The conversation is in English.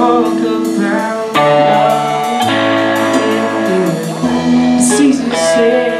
talk about love. Caesar said.